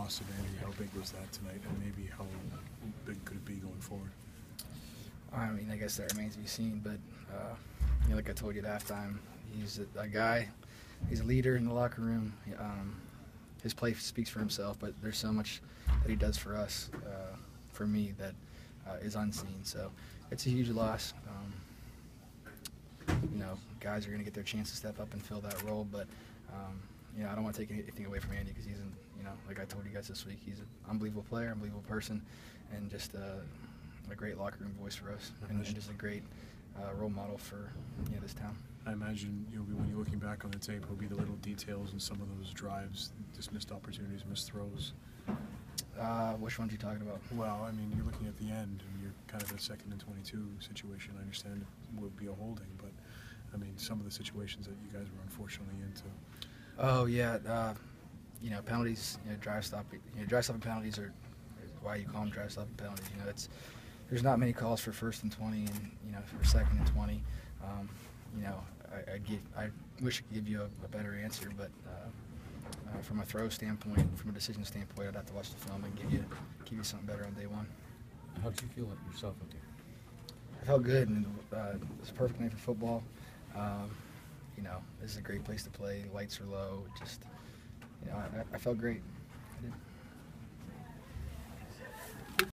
loss of Andy, how big was that tonight, and maybe how big could it be going forward? I mean, I guess that remains to be seen. But uh, you know, like I told you at halftime, he's a, a guy. He's a leader in the locker room. Um, his play speaks for himself. But there's so much that he does for us, uh, for me, that uh, is unseen. So it's a huge loss. Um, you know, guys are going to get their chance to step up and fill that role. But um, you know, I don't want to take anything away from Andy because he's, an, you know, like I told you guys this week, he's an unbelievable player, unbelievable person, and just. Uh, a great locker room voice for us, and, and just a great uh, role model for you know, this town. I imagine you'll be when you're looking back on the tape, will be the little details in some of those drives, just missed opportunities, missed throws. Uh, which ones are you talking about? Well, I mean, you're looking at the end, and you're kind of a second and 22 situation. I understand it would be a holding, but I mean, some of the situations that you guys were unfortunately into. Oh yeah, uh, you know penalties, you know drive stop, you know drive stopping penalties are why you call them drive stopping penalties. You know it's there's not many calls for first and 20 and you know for second and 20. Um, you know, I, I, give, I wish I could give you a, a better answer, but uh, uh, from a throw standpoint, from a decision standpoint, I'd have to watch the film and give you give you something better on day one. How did you feel yourself out there? I felt good, and uh, it's a perfect night for football. Um, you know, this is a great place to play. Lights are low. Just, you know, I, I felt great.